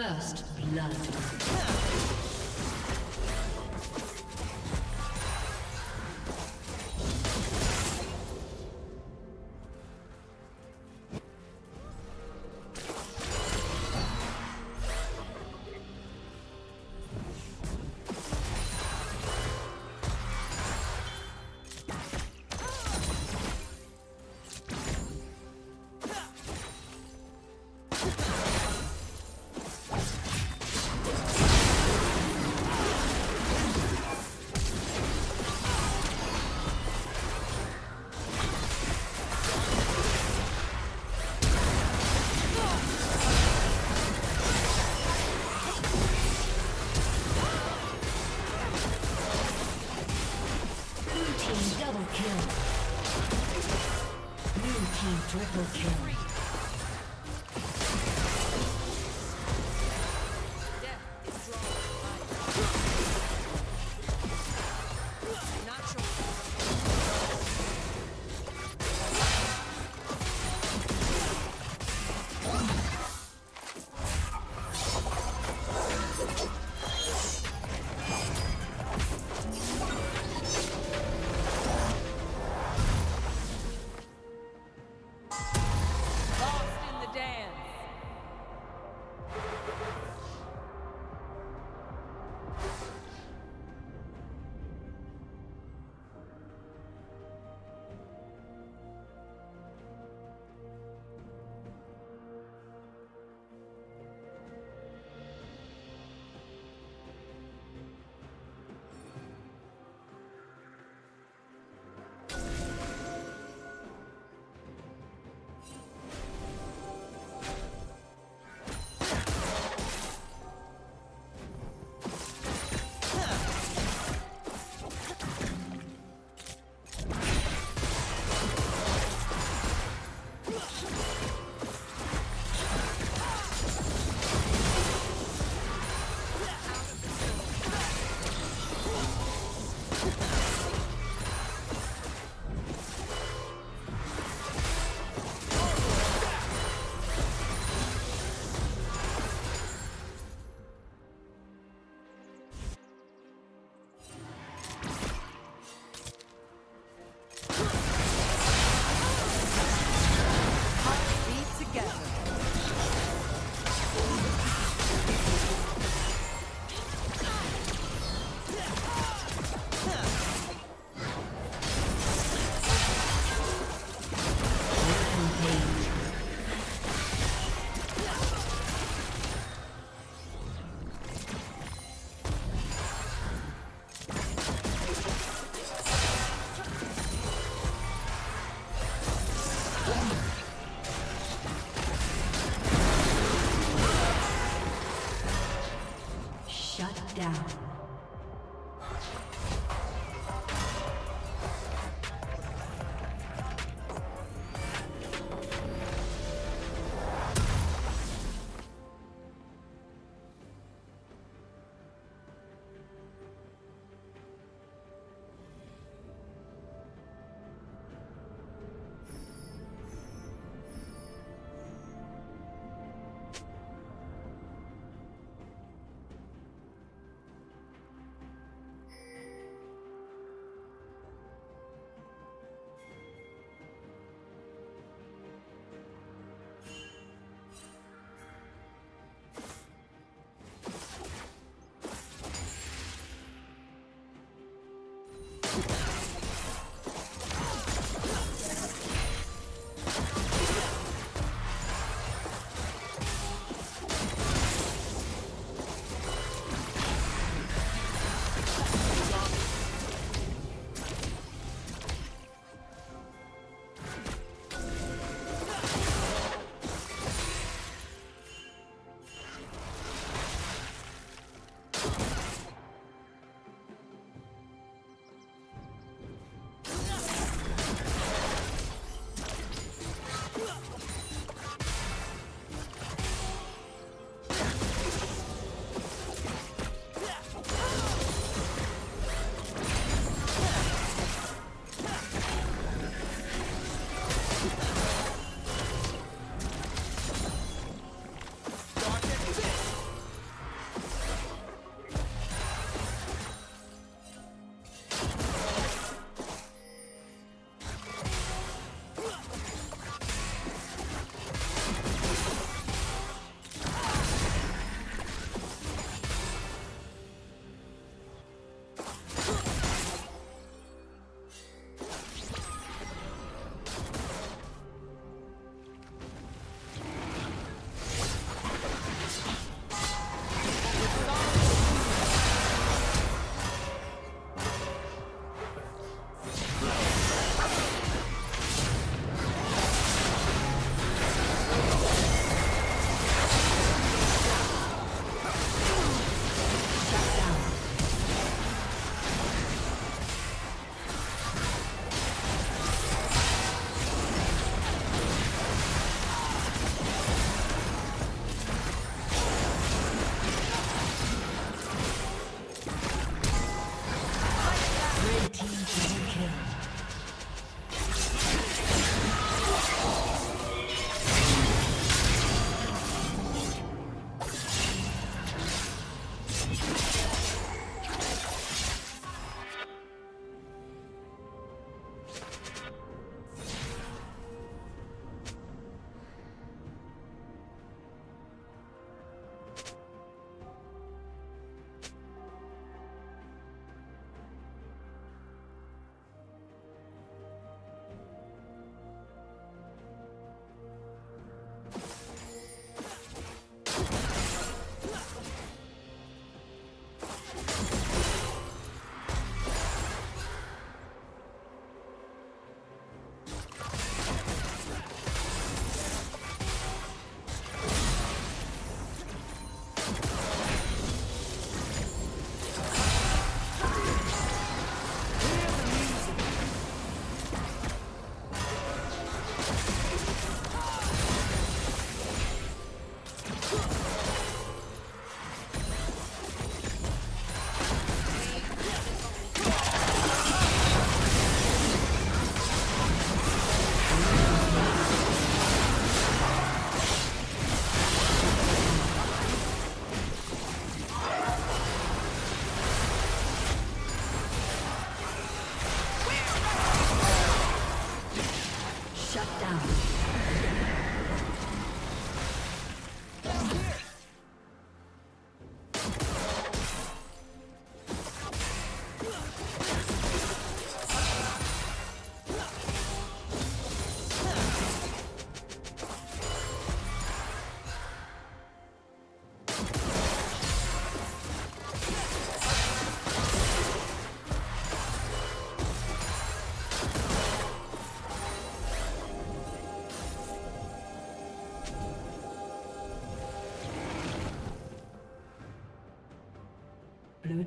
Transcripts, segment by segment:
First blood. Triple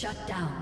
Shut down.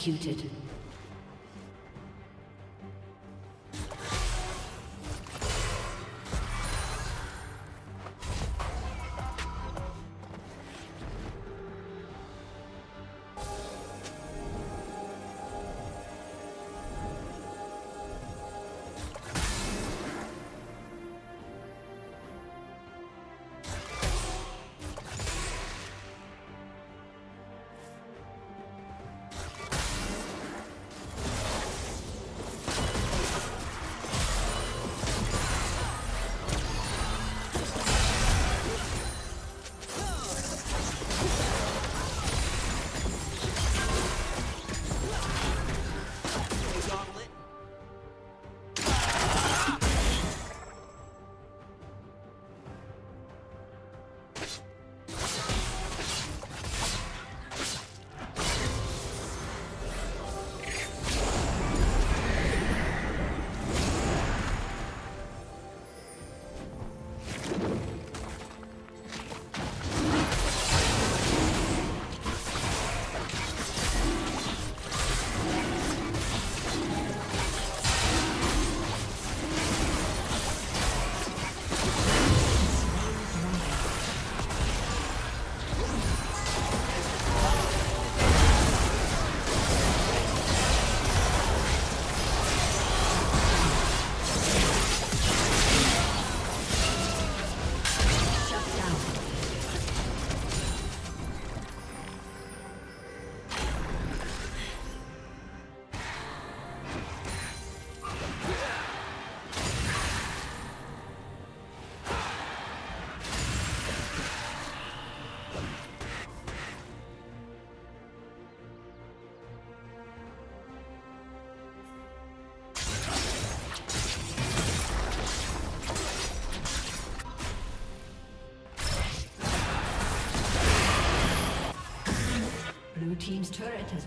Executed.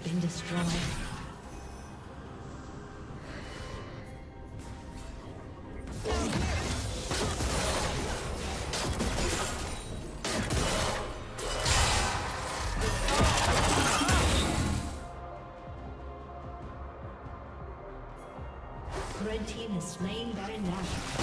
Been destroyed. Red team has slain Baron Nashor.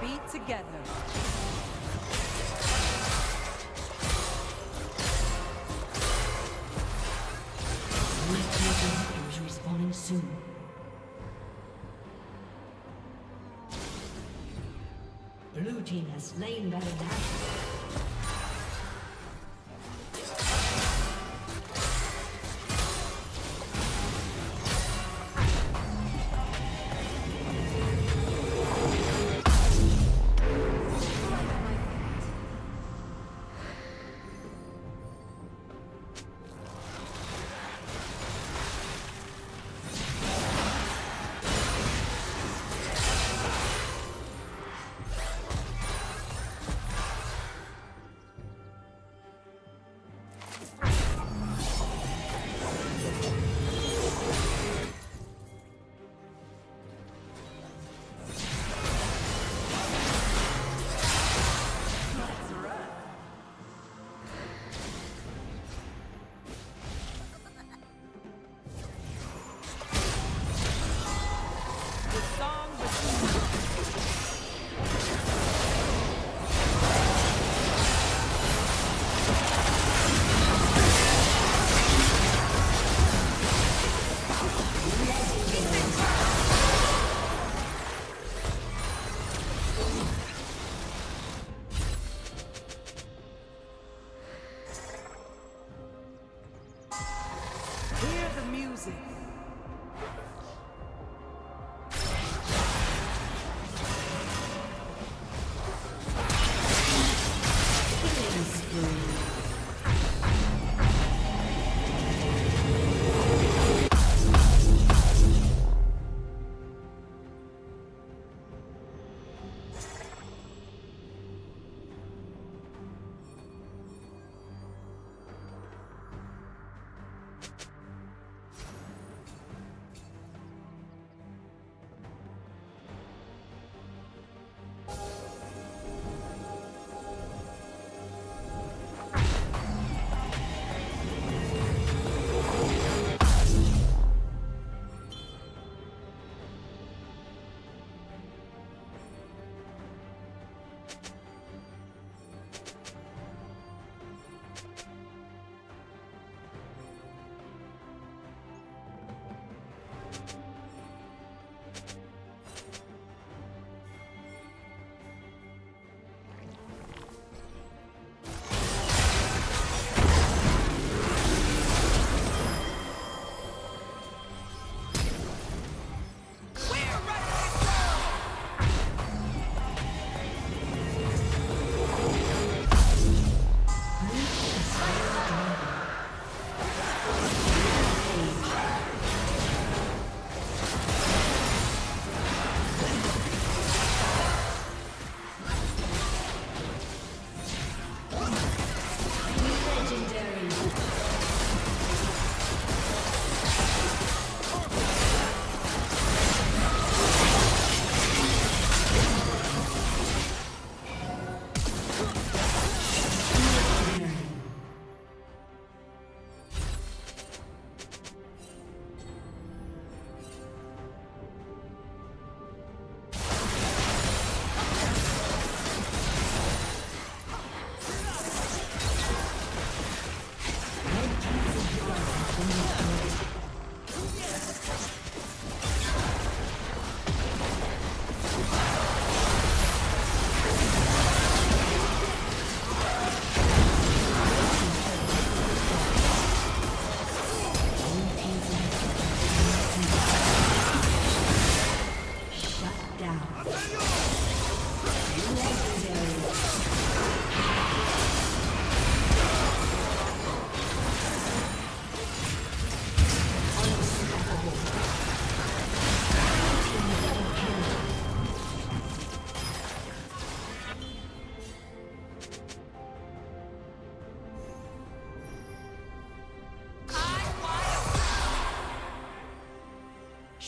be together. Red Legion Raptors respawning soon. Blue team has slain Baron